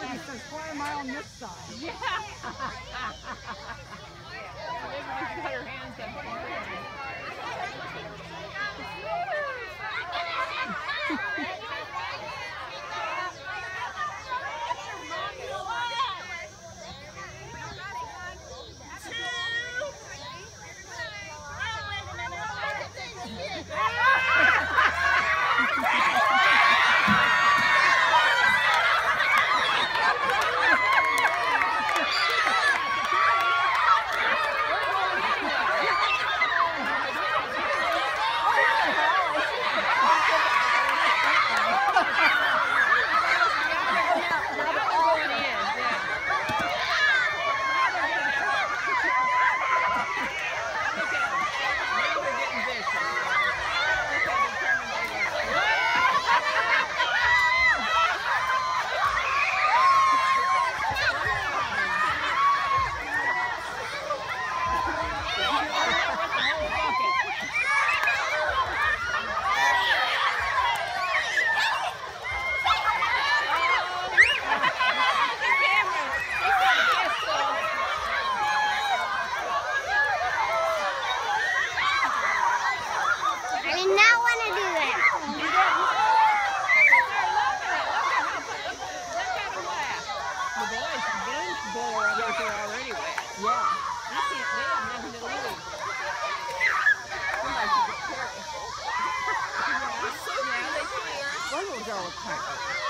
Liberty says quarter mile on this side. Yeah. the boys, bench bowl are up there already. Yeah. You can't, they have nothing to lose. Somebody should get. Yeah, they. One will go with.